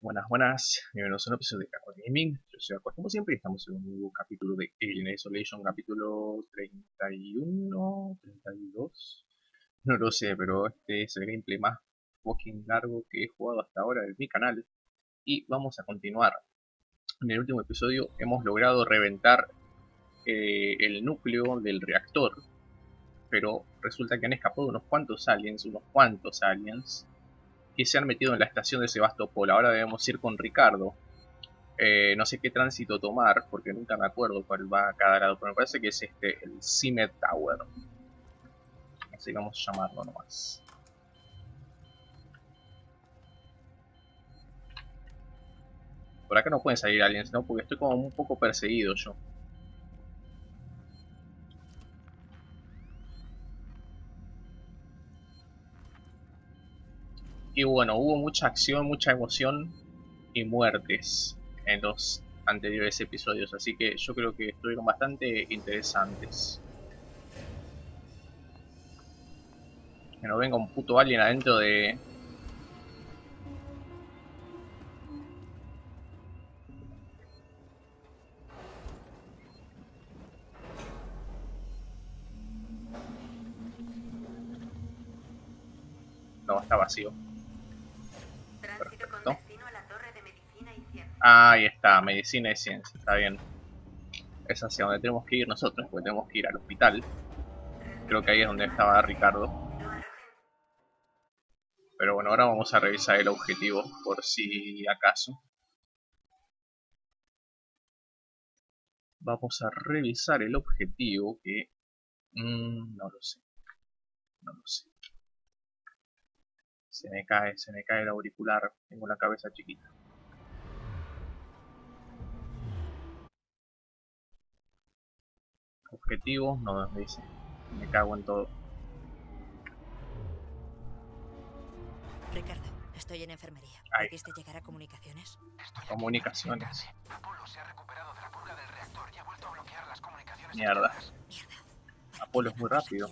Buenas, buenas, bienvenidos a un episodio de Aqua Gaming. Yo soy Aqua, como siempre, y estamos en un nuevo capítulo de Alien Isolation, capítulo 31, 32. No lo sé, pero este es el gameplay más fucking largo que he jugado hasta ahora en mi canal. Y vamos a continuar. En el último episodio hemos logrado reventar eh, el núcleo del reactor, pero resulta que han escapado unos cuantos aliens, unos cuantos aliens que se han metido en la estación de Sebastopol. Ahora debemos ir con Ricardo. Eh, no sé qué tránsito tomar, porque nunca me acuerdo cuál va a cada lado, pero me parece que es este, el Cimet Tower. Así vamos a llamarlo nomás. Por acá no pueden salir aliens, ¿no? Porque estoy como un poco perseguido yo. Y bueno, hubo mucha acción, mucha emoción y muertes en los anteriores episodios, así que yo creo que estuvieron bastante interesantes. Que no venga un puto alien adentro de... No, está vacío. Perfecto. Ahí está, medicina y ciencia, está bien. Es hacia donde tenemos que ir nosotros, porque tenemos que ir al hospital. Creo que ahí es donde estaba Ricardo. Pero bueno, ahora vamos a revisar el objetivo, por si acaso. Vamos a revisar el objetivo que... Mmm, no lo sé. No lo sé. Se me cae, se me cae el auricular. Tengo la cabeza chiquita. Objetivos, no nos dice. Me cago en todo. Ricardo, estoy en enfermería. ¿Pudiste llegar a comunicaciones? Comunicaciones. Apolo se ha recuperado de la purga del reactor y ha vuelto a bloquear las comunicaciones. Mierda. Apolo ¿qué es muy rápido.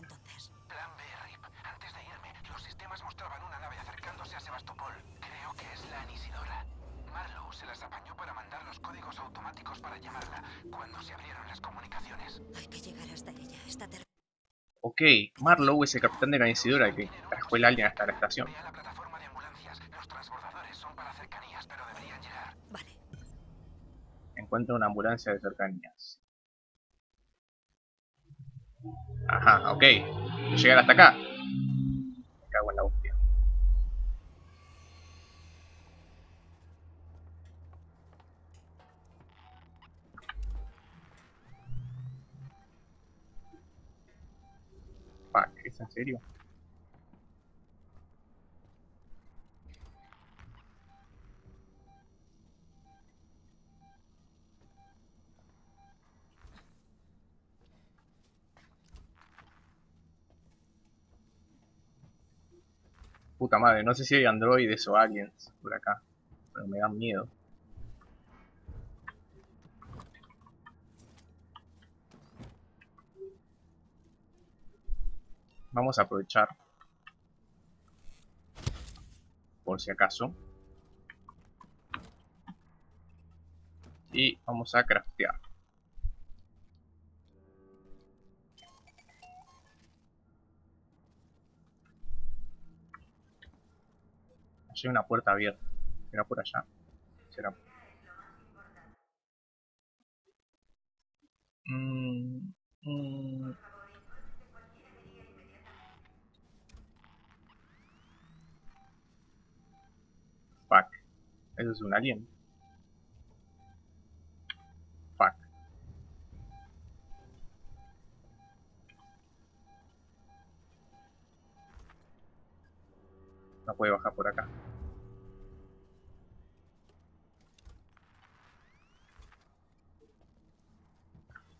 Está. Ok, Marlowe es el capitán de la Isidora que trajo el alien hasta la estación. Vale. Encuentra una ambulancia de cercanías. Ajá, ok. Llegar hasta acá. Me cago en la hostia. Fuck, ¿es en Puta madre, no sé si hay androides o aliens por acá, pero me dan miedo. Vamos a aprovechar, por si acaso. Y vamos a craftear. Hay una puerta abierta. ¿Será por allá? ¿Será? Mm, mm. Fuck. ¿Eso es un alien? Fuck. No puede bajar por acá.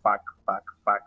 Fuck, fuck, fuck.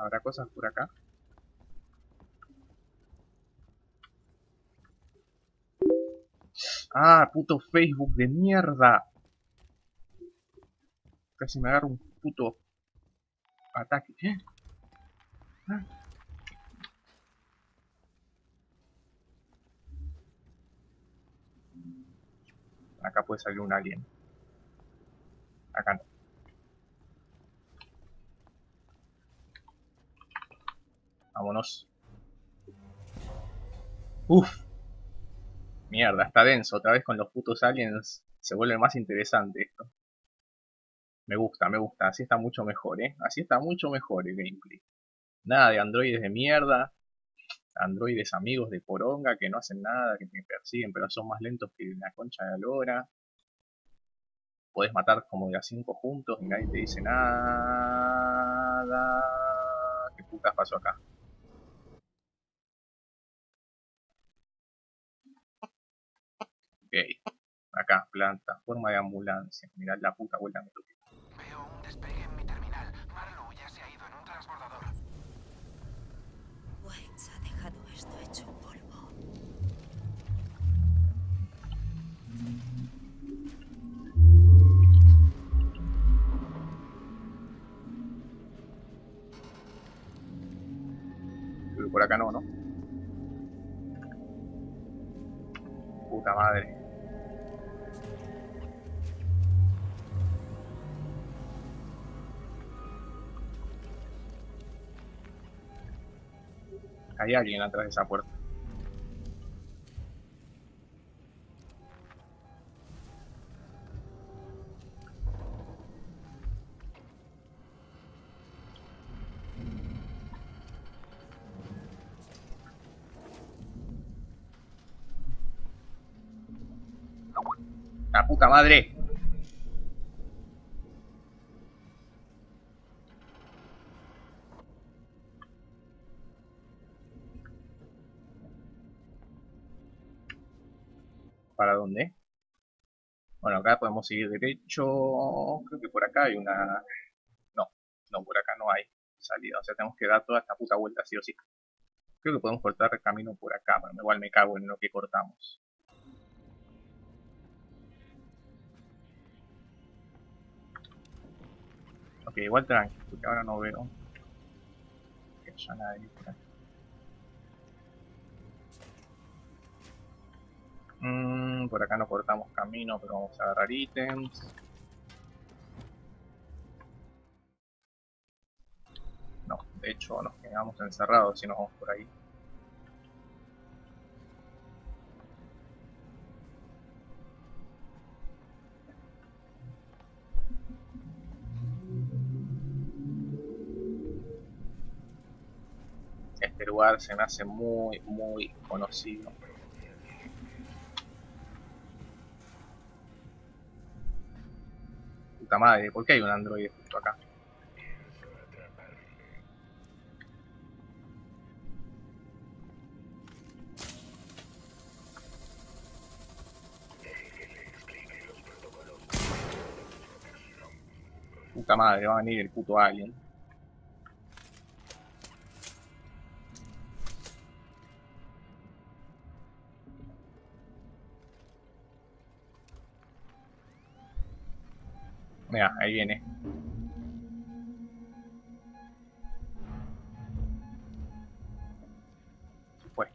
¿Habrá cosas por acá? Ah, puto Facebook de mierda. Casi me agarro un puto ataque. ¿Eh? Ah. Acá puede salir un alien. Acá no. Vámonos. Uf. Mierda, está denso. Otra vez con los putos aliens se vuelve más interesante esto. Me gusta, me gusta. Así está mucho mejor, ¿eh? Así está mucho mejor el gameplay. Nada de androides de mierda. Androides amigos de poronga que no hacen nada, que te persiguen, pero son más lentos que la concha de la lora. Puedes matar como de a cinco juntos y nadie te dice nada. ¿Qué putas pasó acá? Ok. Acá, planta, forma de ambulancia. Mirad la puta vuelta me toqué. Veo un despegue en mi terminal. Marlow ya se ha ido en un transbordador. Waits ha dejado esto hecho polvo. Creo que por acá no, ¿no? Puta madre. Hay alguien atrás de esa puerta. ¡La puta madre! Podemos seguir derecho. Creo que por acá hay una... No, no, por acá no hay salida. O sea, tenemos que dar toda esta puta vuelta sí o sí. Creo que podemos cortar el camino por acá, pero igual me cago en lo que cortamos. Ok, igual tranqui, porque ahora no veo que haya nadie. Por acá no cortamos camino, pero vamos a agarrar ítems. No, de hecho nos quedamos encerrados si nos vamos por ahí. Este lugar se me hace muy, muy conocido. Puta madre, ¿por qué hay un androide justo acá? Puta madre, va a venir el puto alien. Mira, ahí viene. Fue.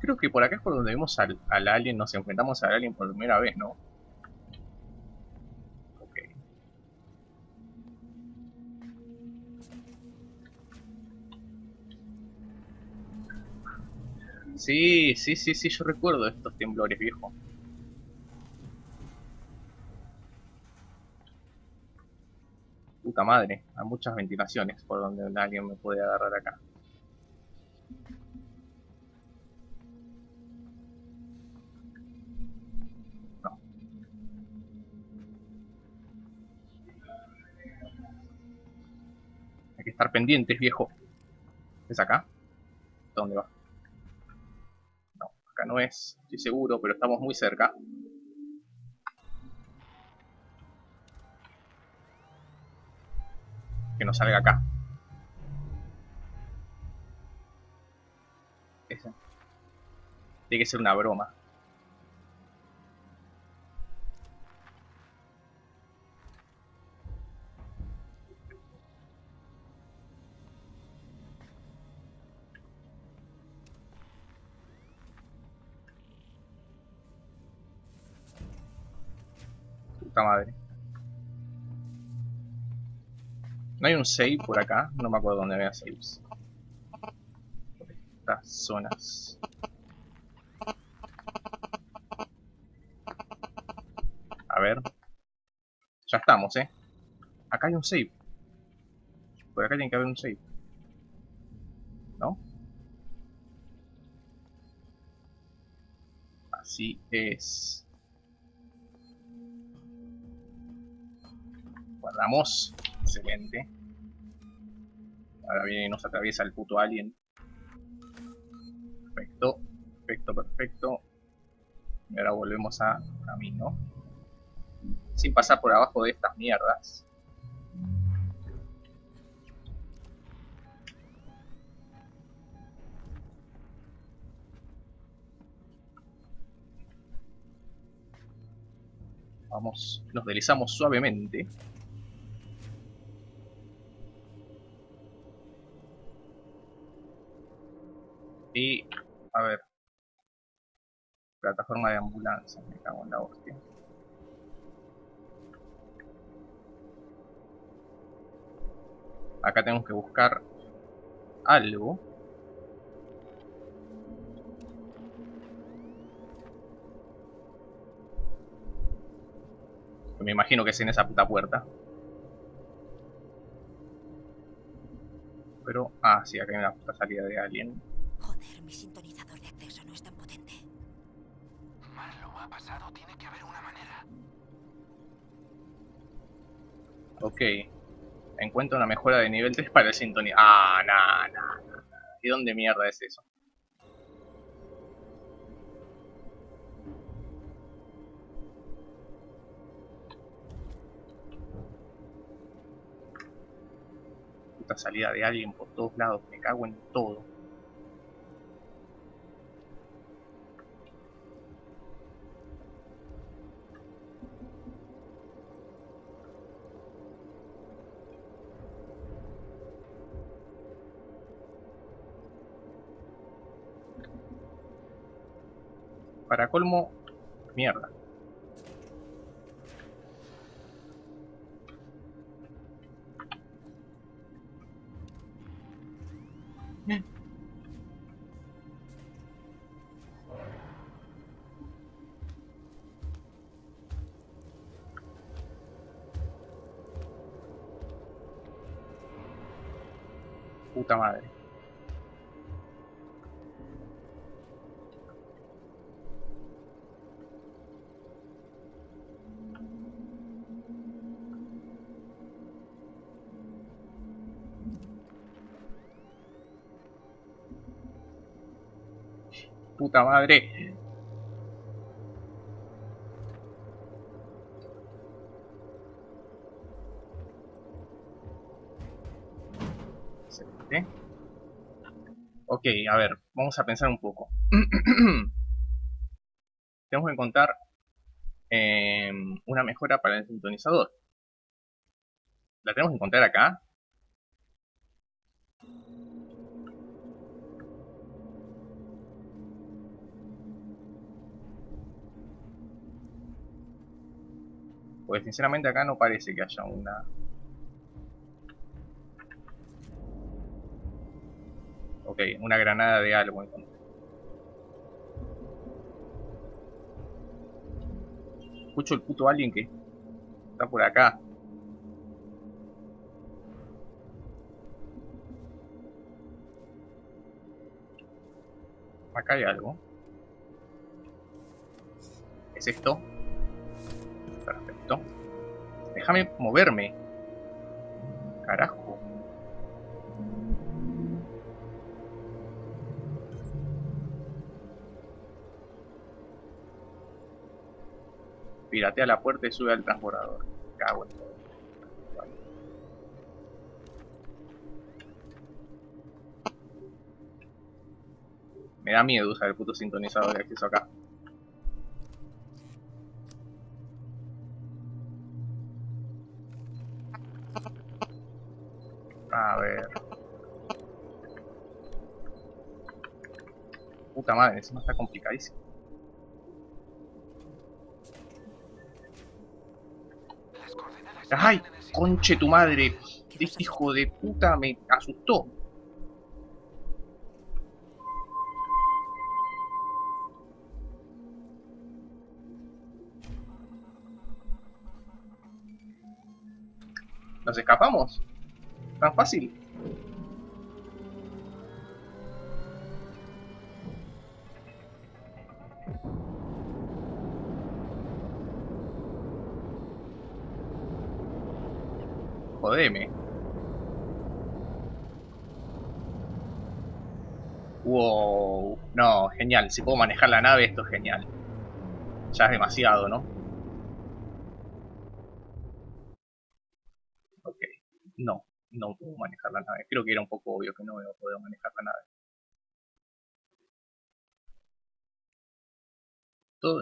Creo que por acá es por donde vimos al, al alien, nos enfrentamos al alien por primera vez, ¿no? Sí, sí, sí, sí, yo recuerdo estos temblores, viejo. Puta madre, hay muchas ventilaciones por donde alguien me puede agarrar acá. No. Hay que estar pendientes, viejo. ¿Es acá? ¿Dónde va? No, es, estoy seguro, pero estamos muy cerca. Que no salga acá. Ese. Tiene que ser una broma. Puta madre. No hay un save por acá, no me acuerdo dónde había saves. Por estas zonas. A ver. Ya estamos, eh. Acá hay un save. Por acá tiene que haber un save. ¿No? Así es. Guardamos. Excelente. Ahora viene y nos atraviesa el puto alien. Perfecto. Perfecto, perfecto. Y ahora volvemos a camino. Sin pasar por abajo de estas mierdas. Vamos, nos deslizamos suavemente. Y, a ver. Plataforma de ambulancia, me cago en la hostia. Acá tenemos que buscar algo. Me imagino que es en esa puta puerta. Pero, ah, sí, acá hay una puta salida de alien. Mi sintonizador de acceso no es tan potente. Marlow ha pasado, tiene que haber una manera. Ok. Encuentra una mejora de nivel 3 para el sintonía. Ah, nah, nah, nah, nah. ¿Y dónde mierda es eso? Puta salida de alguien por todos lados. Me cago en todo. Para colmo, mierda. Puta madre. Puta madre. Excelente. Ok, a ver, vamos a pensar un poco. Tenemos que encontrar eh, una mejora para el sintonizador. ¿La tenemos que encontrar acá? Pues sinceramente acá no parece que haya una... Ok, una granada de algo entonces. Escucho el puto alien que está por acá. Acá hay algo. ¿Es esto? Perfecto. Déjame moverme. Carajo. Piratea la puerta y sube al transbordador. Me da miedo usar el puto sintonizador de acceso acá. Puta madre, encima está complicadísimo. ¡Ay! ¡Conche tu madre! Este hijo de puta me asustó. ¿Nos escapamos? ¿Tan fácil? Genial. Si puedo manejar la nave, esto es genial. Ya es demasiado, ¿no? Ok. No, no puedo manejar la nave. Creo que era un poco obvio que no iba a poder manejar la nave.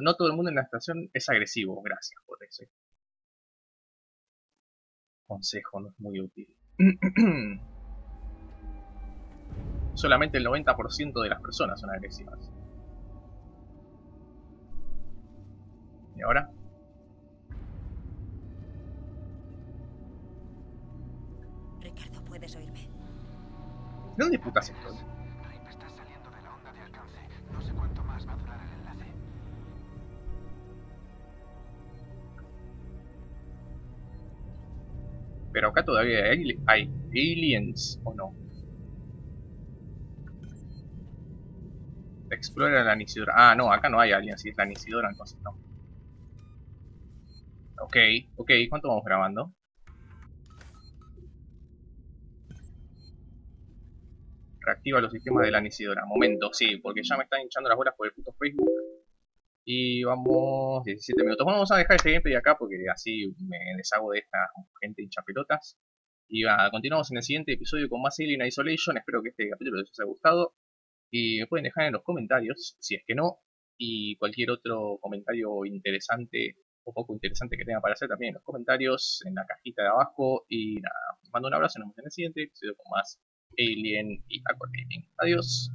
No todo el mundo en la estación es agresivo. Gracias por ese consejo, no es muy útil. Solamente el 90% de las personas son agresivas. ¿Y ahora? Ricardo, ¿puedes oírme? ¿De dónde putas estoy? Rip está saliendo de la onda de alcance. No sé cuánto más va a durar el enlace. Pero acá todavía hay, hay aliens, ¿o no? La Anisidora. Ah, no, acá no hay aliens, si es la Anisidora, entonces no. Ok, ok, ¿cuánto vamos grabando? Reactiva los sistemas de la Anisidora. Momento, sí, porque ya me están hinchando las bolas por el puto Facebook. Y vamos 17 minutos. Bueno, vamos a dejar este gameplay acá porque así me deshago de esta gente hincha pelotas. Y va, continuamos en el siguiente episodio con más Alien Isolation. Espero que este capítulo les haya gustado. Y me pueden dejar en los comentarios, si es que no, y cualquier otro comentario interesante o poco interesante que tenga para hacer también en los comentarios, en la cajita de abajo. Y nada, mando un abrazo, nos vemos en el siguiente episodio con más Alien y Aqua. Adiós.